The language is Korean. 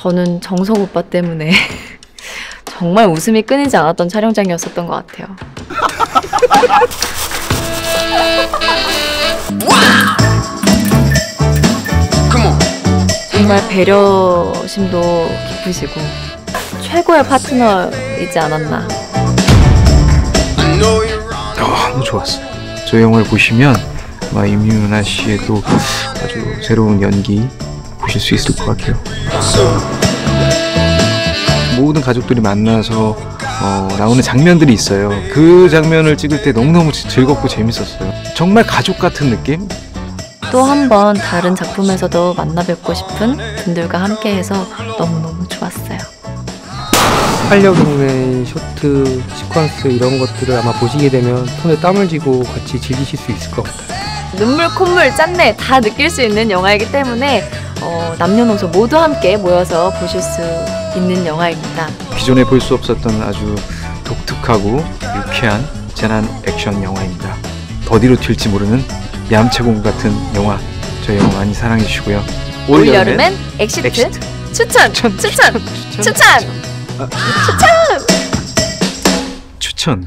저는 정석 오빠 때문에 정말 웃음이 끊이지 않았던 촬영장이었었던 것 같아요. 정말 배려심도 깊으시고 최고의 파트너이지 않았나. 너무 좋았어요. 저 영화를 보시면 아마 임윤아 씨의 또 아주 새로운 연기 보실 수 있을 것 같아요. 모든 가족들이 만나서 어, 나오는 장면들이 있어요. 그 장면을 찍을 때 너무너무 즐겁고 재밌었어요. 정말 가족 같은 느낌? 또 한 번 다른 작품에서도 만나 뵙고 싶은 분들과 함께해서 너무너무 좋았어요. 활력 있는 쇼트, 시퀀스 이런 것들을 아마 보시게 되면 손에 땀을 쥐고 같이 즐기실 수 있을 것 같아요. 눈물, 콧물, 짠내 다 느낄 수 있는 영화이기 때문에 어, 남녀노소 모두 함께 모여서 보실 수 있는 영화입니다. 기존에 볼 수 없었던 아주 독특하고 유쾌한 재난 액션 영화입니다. 어디로 튈지 모르는 얌체공 같은 영화. 저희 영화 많이 사랑해 주시고요. 올 여름엔 엑시트, 엑시트. 추천, 추천, 추천, 추천. 추천.